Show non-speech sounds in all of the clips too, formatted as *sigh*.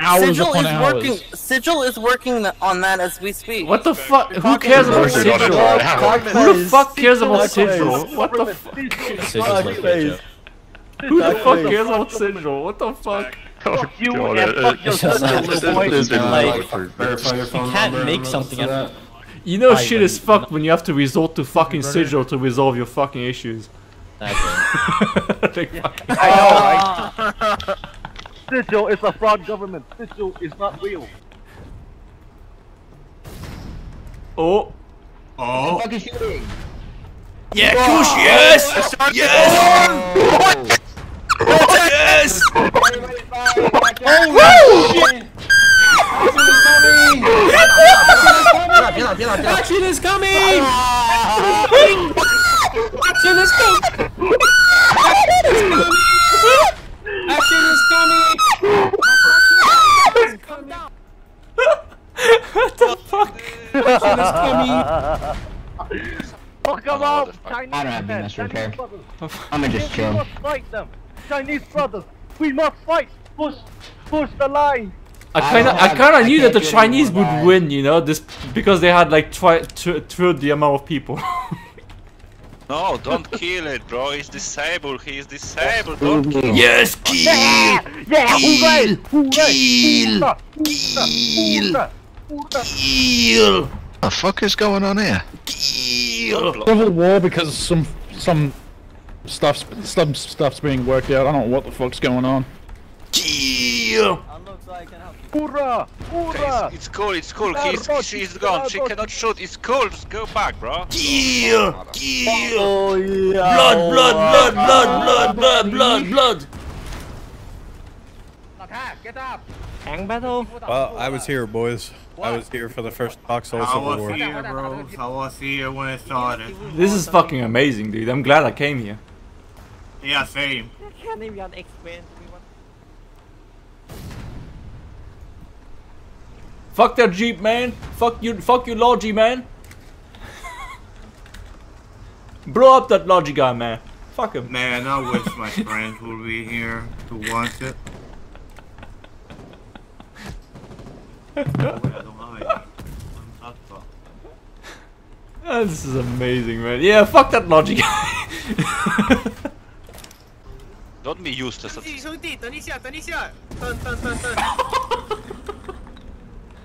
hours Sigil upon is hours. working. Sigil is working on that as we speak. What the fuck? Who cares about about Sigil. Sigil? Who the fuck cares about Sigil? What the fuck? Sigil's like legit. Who the fuck cares about Sigil? What the fuck? Fuck you God, and fuck your it's sister, little boy. Like, like for- Verify your phone You can't make something look up. for You know I shit is fucked when you have to resort to fucking Sigil to resolve your fucking issues. Exactly. *laughs* Like, *laughs* Sigil is a fraud government. Sigil is not real. Oh. Oh, Fucking shooting. Yeah, Kush, yes! Yes! Yes! Everybody fire. Oh, shit. Action is coming. Get out, get out, get out. Action is coming! I don't have men, MS Chinese repair. I'ma just We must fight them. Chinese brothers, we must fight. Push, push the line. I I kinda, don't I kinda I knew that the Chinese would guys. win, you know, this because they had like twi- tw- third the amount of people. *laughs* No, don't kill it, bro. He's disabled. He's disabled. Don't kill. yes, kill! Yeah, yeah, hooray, hooray, Kill! hoorah, hoorah, hoorah. Kill! The fuck is going on here? Kill! Civil war because some some stuff's some stuff's being worked out. I don't know what the fuck's going on. Kill! Hoorah! Hoorah! It's, it's cool. It's cool. He's, she's gone. She cannot shoot. It's cool. Just go back, bro. Kill! Kill! Oh yeah! Blood, blood, oh, blood, blood, blood, blood, blood, blood! Attack! Get up! Hang battle? Well, I was here, boys. I was here for the first Foxhole I Civil was War. here, bro. I was here when it started. This is fucking amazing, dude. I'm glad I came here. Yeah, same. Can't even explain. Fuck that Jeep, man. Fuck you, fuck you, Logi, man. *laughs* Blow up that Logi guy, man. Fuck him. Man, I wish my friends would be here to watch it. Oh, I don't have any. I'm not fucked Ah, this is amazing, man. Yeah, fuck that Logi guy. Don't be useless. 兄弟，兄弟，等一下，等一下，等等等等，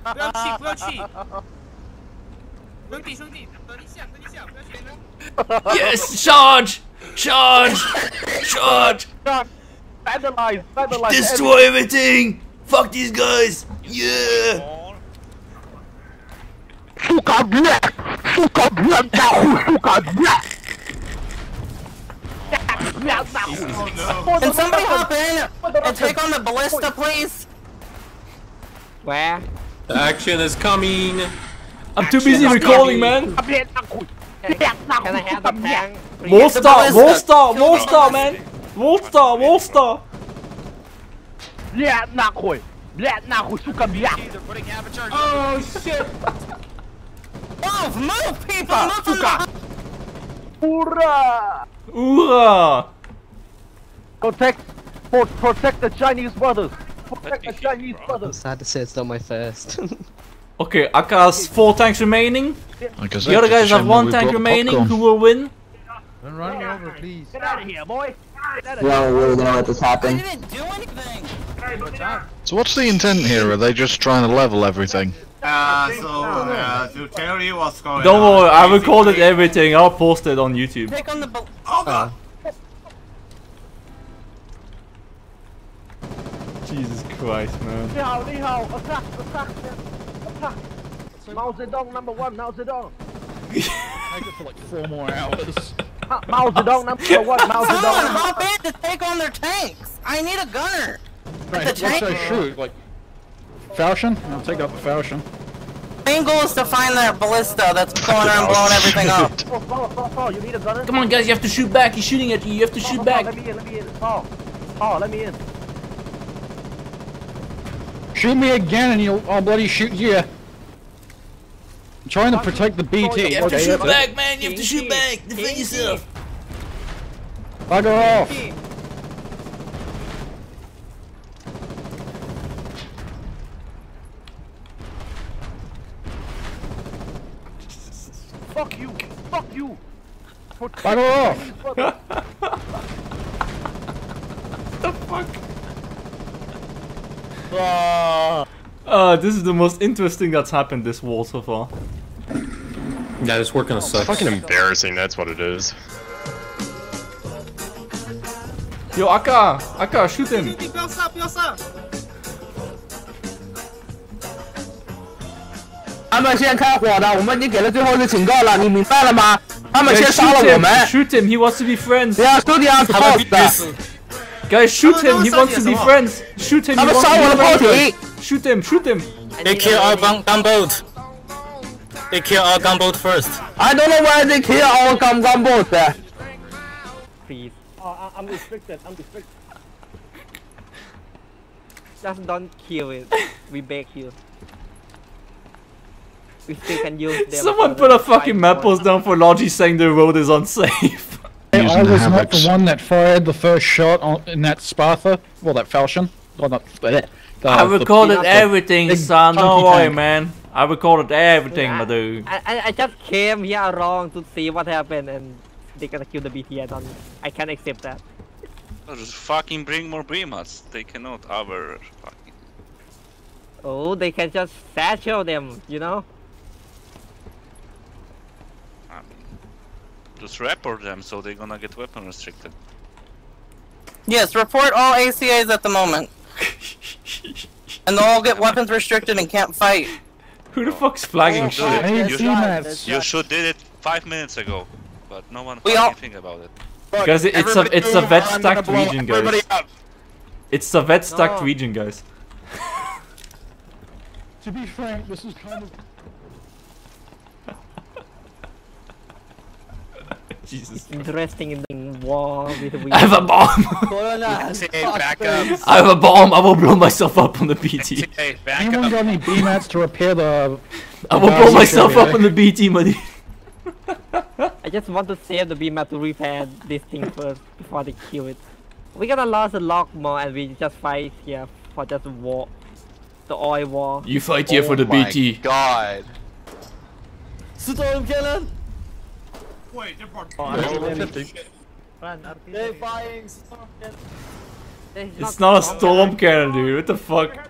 不要气，不要气，兄弟兄弟，等一下，等一下，不要气了。 yes, charge, charge, charge. Vandalize! Vandalize! Destroy everything. Fuck these guys. Yeah. Сука, блядь! Сука, блядь, нахуй! Сука, блядь! Can somebody hop in and take on the ballista, please? Where? Action is coming. I'm too busy recalling, man. Блядь, нахуй! Блядь, Can I нахуй! have Сука, the блядь! tank? Wall the star, ballista. wall star, Блядь, нахуй! Блядь, нахуй, сука, блядь! Oh shit! Move, *laughs* move, people, move from the Hoorah! Hoorah. Protect, pro- protect the Chinese brothers. Protect the Chinese brothers. Sad to say it's not my first. *laughs* Okay, Akka has four tanks remaining. Like I The other guys have one tank remaining. Who will win? Get out of here, boy. Get out of here. We're really gonna let this I happen. didn't do anything. So what's the intent here? Are they just trying to level everything? Uh, so, uh, to tell you what's going Don't on, worry, I recorded everything, I'll post it on YouTube. Take on the boat. Oh uh. god! Jesus Christ, man. Lihao, Lihao, attack, attack, attack. Mao Zedong number one, Mao Zedong. Make it for like four more hours. Mao Zedong number one, Mao *laughs* Zedong. Someone hop in to take on their tanks. I need a gunner. Right, The what should I tank- shoot? Like Falchion? I'll take out the Falchion. Main goal is to find that ballista that's going around blowing oh, everything up. Fall, fall, fall, fall. You need a gunner? Come on, guys, you have to shoot back. He's shooting at you. You have to Fall, shoot fall, fall. back. Let me in, let me in. Fall. Fall, let me in. Shoot me again and you'll I'll bloody shoot you. I'm trying to protect the BT. You have to Okay, shoot that's it. back, man. You have to shoot back. Defend yourself. Bugger off. Fuck you! Fuck you! Fuck Bugger off. Chinese *laughs* the fuck? Uh, this is the most interesting that's happened this war so far. Yeah, this work gonna suck. Fucking embarrassing, that's what it is. Yo, Akka! Akka, shoot him! 们先开火的，我们已经给了最后一次警告了，你明白了吗？他们 Guys, 先杀了 shoot 我 him! 们。 Shoot him! He wants to be friends! 对啊，shoot him house 的。 Guys, shoot him! He wants to be friends! Shoot him! 他 He 们 wants 杀我的 to 炮 be 艇 friends!。Shoot him! Shoot him! They kill our gun gunboat. They kill our gunboat first. I don't know why they kill our gun gunboat. Please. Oh, I'm restricted. I'm restricted. Just don't kill it. We beg you. We still can use them. Someone put a fucking fight map post down for Logi saying the road is unsafe. *laughs* I was not the one that fired the first shot on, in that Sparta. Well, that Falchion. Well, not the, the, I recorded the everything, big son. Don't chunky worry, tank. man. I recorded everything, my I, dude. I, I just came here wrong to see what happened and they gonna kill the BT. I don't. I can't accept that. Oh, Just fucking bring more BMATs. They cannot our fucking. Oh, they can just satchel them, you know? I mean, just report them so they're gonna get weapon restricted. Yes, report all ACAs at the moment. *laughs* and they'll all get weapons restricted and can't fight. Who the fuck's flagging oh, You shit? should, Hey, you, BMATs. you should did it five minutes ago, but no one We fucking all- think about it. Because it- it's a it's a vet stacked region, guys. It's a vet stacked No. region, guys. To be frank, this is kind of. Jesus. Interesting in the war with the *laughs* I have a bomb. *laughs* back up. I have a bomb. I will blow myself up on the BT. Hey, back Anyone up. got any BMATs to repair the? I will blow myself up on the BT, buddy. I just want to save the BMAT to repair this thing first before they kill it. We're gonna lose a lot more and we just fight here for just war. The oil war. You fight here for the oh BT. God. Wait, they brought. They're oh, fighting. It's not a storm cannon, dude. What the fuck?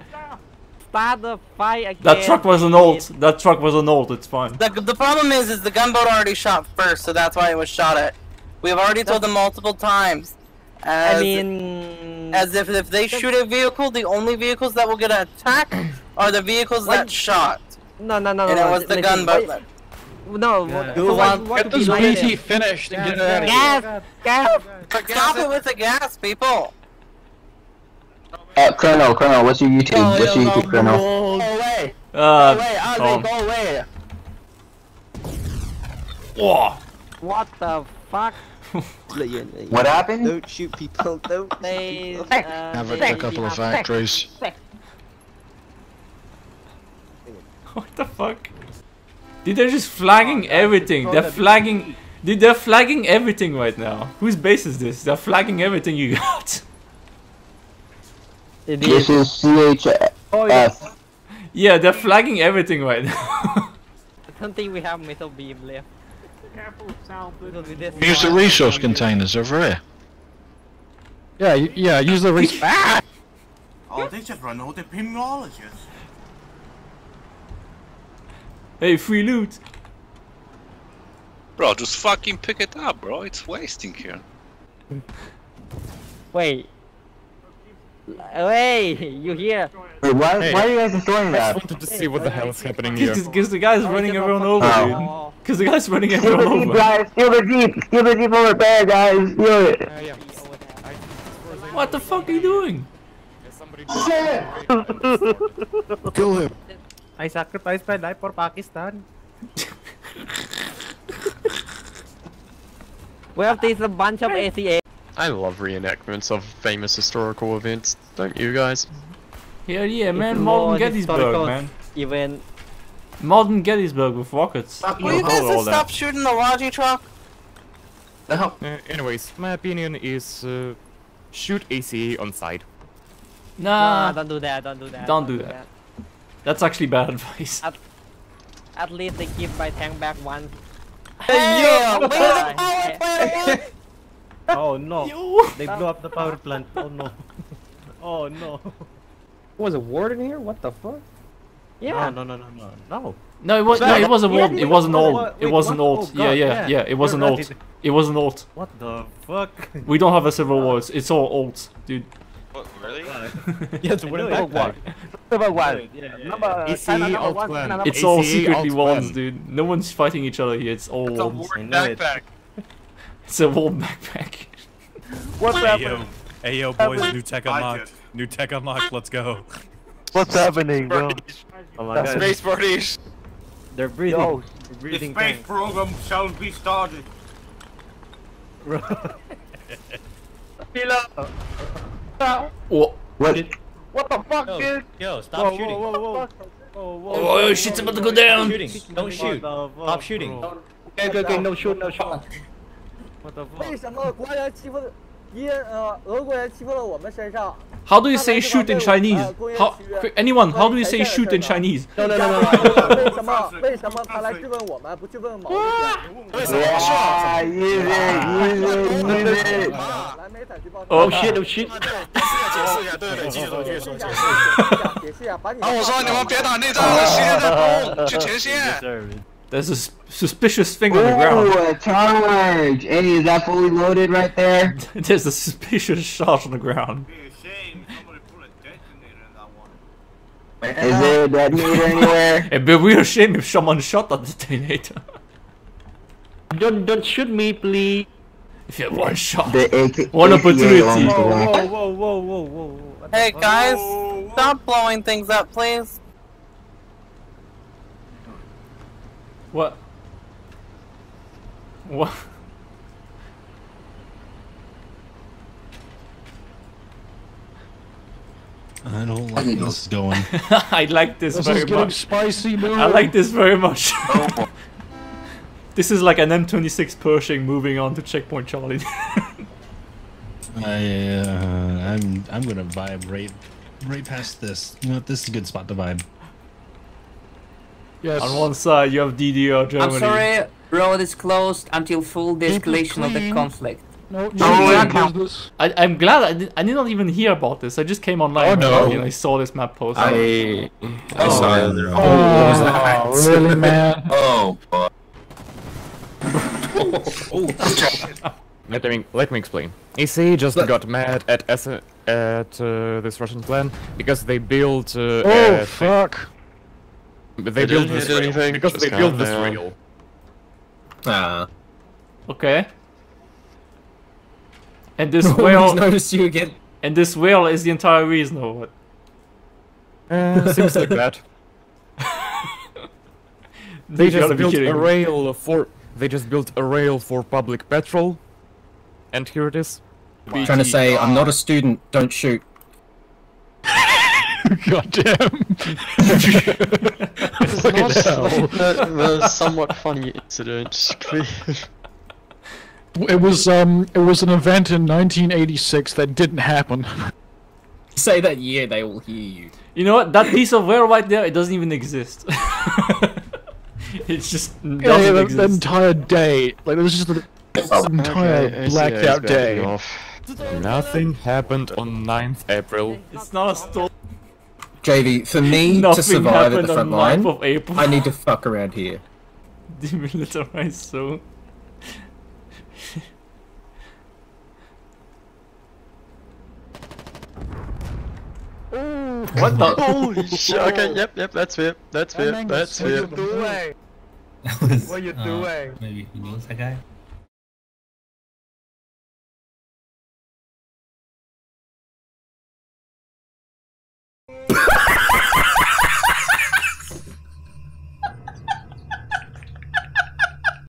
Start the fight again. That truck was an ult. That truck was an ult. It's fine. The, the problem is, is the gunboat already shot first, so that's why it was shot at. We have already told them multiple times. As, I mean, as if if they shoot a vehicle, the only vehicles that will get attacked are the vehicles that shot. no, no, no, no. And it no, was the listen, gunboat. Why- that- No, Yeah. so why you want Get to this be like BT this? finished and get it out of here. Gas, gas. Stop it with the gas, people! Uh, Colonel, Colonel, what's your YouTube? What's your YouTube, Colonel? Go away. Go Uh, away. Ali, Tom. go away. Whoa. What the fuck? *laughs* What happened? Don't shoot people, don't. *laughs* They uh, Have they- a couple of factories. What the fuck? Dude, they're just flagging everything. They're flagging. Dude, they're flagging everything right now. Whose base is this? They're flagging everything you got. It This is. is CHF. Oh yeah. yeah, they're flagging everything right now. *laughs* I don't think we have metal beam left. Because we Use the resource containers over here. Yeah, yeah. Use the resource. *laughs* ah! Oh, they just run out the pimologists. Hey, free loot. Bro, just fucking pick it up, bro. It's wasting here. Wait. Wait, you here? Wait, why, why are you guys destroying that? I just wanted to see what the hell is happening here. Because the guy's running everyone over, Oh. dude. Because the guy's running everyone Steal everyone the jeep, over. guys. Steal the jeep. Steal the jeep over there, guys. Steal it. Oh, what the fuck are you doing? Kill him. I sacrificed my life for Pakistan. We have this a bunch of ACA. I love reenactments of famous historical events. Don't you guys? Hell yeah, man. Modern Gettysburg, historical man. Event. Modern Gettysburg with rockets. Will you guys All just that. stop shooting the Logi truck? Uh, anyways, my opinion is uh, shoot ACA on side. Nah, Nah, don't do that. Don't do that. Don't do that. That's actually bad *laughs* advice. At least they keep my tank back once. Hey, leave the power plant. *laughs* Oh no! They blew up the power plant. Oh no! *laughs* Oh no! Was a warden here? What the fuck? Yeah. No no no no no no! No, it was no, it wasn't Yeah, old. It wasn't yeah. old. It wasn't what? old. Oh, Yeah, yeah, yeah. yeah. It wasn't You're old. It wasn't old. What the fuck? We don't have a civil war. It's, it's all old, dude. What, really? Yeah, it's a wooden Civil backpack. Number one. Yeah, yeah, Number uh, China number one. China number It's all ACE secretly alt ones, dude. No one's fighting each other here. It's all It's a old. war it. backpack. *laughs* It's a wall backpack. What's Hey yo, happening? hey yo, boys, new tech unlocked. New tech unlocked. Let's go. What's happening, bro? Oh my god. Space British. They're breathing. Yo, They're The space tanks. program shall be started. *laughs* What? What? What the fuck, dude? Yo, Whoa, whoa, whoa, whoa. Whoa, whoa. Oh, shit's about to go down. Shooting. Don't shoot. What the fuck, Stop shooting. bro? Okay, okay, okay, no shoot, no shoot. What the 为 fuck? 什么国人欺负一呃俄国人欺负到我们身上？ How do you say shoot in Chinese? How, quick, anyone? How do you say shoot in Chinese? No, no, no, no, no. 为什么为什么他来质问我们，不去问毛主席？ Yeah, use it, use it, use it. 来没采取报 Oh 告。 shit! Oh shit! 解释一下，对对，继续说，继续说，解释。解释一下，把你。然后我说你们别打内战了，时间在攻，去前线。 Deserve it. There's *laughs* a s- suspicious thing on the ground. Ooh, a charge. Hey, is that fully loaded right there? *laughs* There's a suspicious shot on the ground. Is there a detonator anywhere? *laughs* It'd be a real shame if someone shot at the detonator. Don't don't shoot me, please. If you had one shot. The AK One opportunity. Whoa, whoa, whoa, whoa, whoa, whoa. What the Hey fuck? guys, stop blowing things up, please. What? What? I don't like this going. *laughs* I like this, This very is getting much. spicy. I like this very much. Oh, *laughs* this is like an M26 Pershing moving on to checkpoint Charlie. *laughs* I, uh, I'm, I'm gonna vibe right, right past this. You know? This is a good spot to vibe. Yes. on one side you have DDR Germany. I'm sorry, road is closed until full de-escalation of the conflict. No, Oh, yeah. no. I, I'm glad I did, I did not even hear about this. I just came online Oh, and no. and I saw this map post. I I saw it. Oh, really, man? Oh, *laughs* fuck. Let me let me explain. EC just got mad at S at uh, this Russian plan because they built. Uh, Oh, uh, fuck. they They built this hit rail anything, because just they built this down. rail. Ah. Okay. And this *laughs* Nobody's whale noticed you again. And this whale is the entire reason or what? Uh, seems like that. *laughs* They You gotta just built a rail for. They just built a rail for public petrol, and here it is. Trying to say, I'm not a student, don't shoot. God damn. It's not hell. the, the somewhat funny incident. *laughs* It was um, it was an event in 1986 that didn't happen. *laughs* Say that year, they will hear you. You know what? That piece of whale right there, it doesn't even exist. *laughs* *laughs* it's just doesn't Yeah, yeah, the, the entire day, like it was just an oh. entire Okay, blacked how out day. off. Nothing happened on 9th April. It's not a story. JV, for me to survive at the front line, of April. I need to fuck around here. *laughs* Demilitarized zone. What the? *laughs* Holy shit! Okay, yep, yep, that's fair. That's fair. That's fair. Was, What you uh, doing? Maybe he knows that guy.